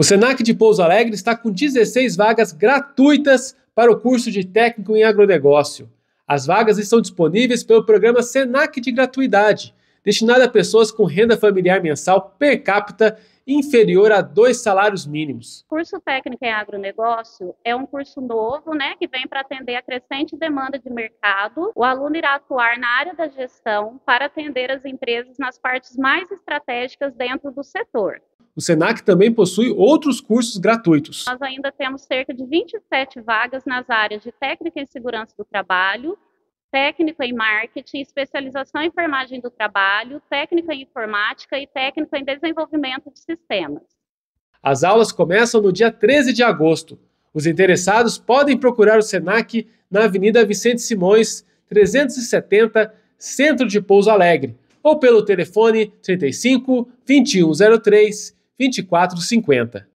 O Senac de Pouso Alegre está com 16 vagas gratuitas para o curso de técnico em agronegócio. As vagas estão disponíveis pelo programa Senac de gratuidade, destinado a pessoas com renda familiar mensal per capita inferior a dois salários mínimos. O curso técnico em agronegócio é um curso novo, né, que vem para atender a crescente demanda de mercado. O aluno irá atuar na área da gestão para atender as empresas nas partes mais estratégicas dentro do setor. O SENAC também possui outros cursos gratuitos. Nós ainda temos cerca de 27 vagas nas áreas de técnica em segurança do trabalho, técnico em marketing, especialização em enfermagem do trabalho, técnico em informática e técnico em desenvolvimento de sistemas. As aulas começam no dia 13 de agosto. Os interessados podem procurar o SENAC na Avenida Vicente Simões, 370, Centro de Pouso Alegre, ou pelo telefone 35 2103 2450.